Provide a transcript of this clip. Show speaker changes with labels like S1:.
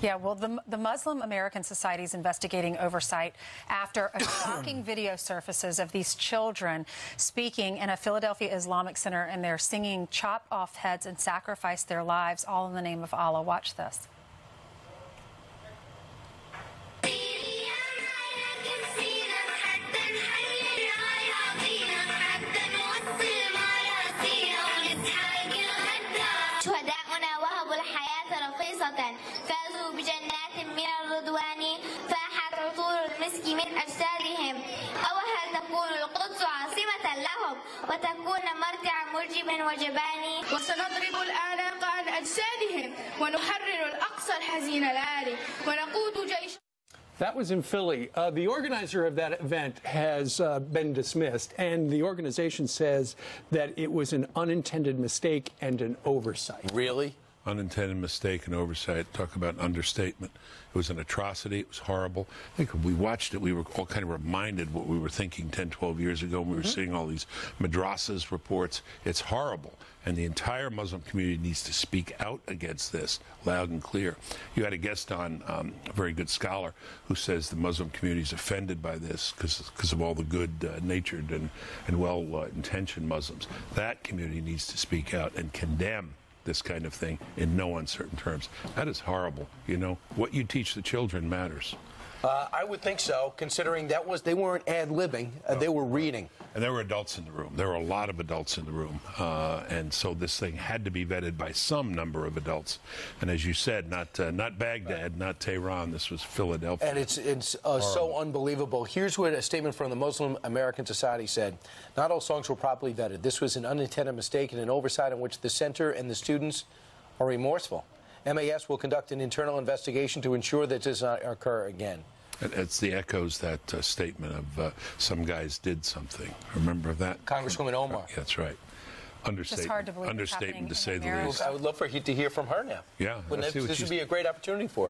S1: Yeah, well, the, the Muslim American Society is investigating oversight after a shocking video surfaces of these children speaking in a Philadelphia Islamic center and they're singing chop off heads and sacrifice their lives all in the name of Allah. Watch this.
S2: المسك من أجسادهم أو هل تكون القدس عاصمة لهم وتكون مرجع مرجب وجبان
S3: وسنضرب الآناق عن أجسادهم ونحرر الأقصى الحزين العالي ونقود جيش
S4: That was in Philly. Uh, the organizer of that event has uh, been dismissed, and the organization says that it was an unintended mistake and an oversight.
S5: Really?
S6: Unintended mistake and oversight. Talk about an understatement. It was an atrocity. It was horrible. I think we watched it, we were all kind of reminded what we were thinking 10, 12 years ago. when We were
S4: Mm-hmm.
S6: seeing all these madrasas reports. It's horrible. And the entire Muslim community needs to speak out against this loud and clear. You had a guest on, um, a very good scholar, who says the Muslim community is offended by this because of all the good uh, natured and, and well uh, intentioned Muslims. That community needs to speak out and condemn this kind of thing in no uncertain terms. That is horrible. You know, what you teach the children matters.
S5: Uh, I would think so, considering that was they weren't ad libbing, uh, they were reading.
S6: And there were adults in the room. There were a lot of adults in the room. Uh, and so this thing had to be vetted by some number of adults. And as you said, not uh, not Baghdad, not Tehran. This was Philadelphia.
S5: And it's it's uh, so unbelievable. Here's what a statement from the Muslim American Society said: Not all songs were properly vetted. This was an unintended mistake and an oversight in which the center and the students are remorseful. MAS will conduct an internal investigation to ensure that this does not occur again.
S6: It's the echoes that uh, statement of uh, some guys did something. Remember that?
S5: Congresswoman Omar.
S6: Yeah, that's right. Understatement.
S1: hard to believe
S6: Understatement to say the least.
S5: I would love for he to hear from her now.
S6: Yeah,
S5: Wouldn't
S6: let's
S5: it- this would be a great opportunity for her.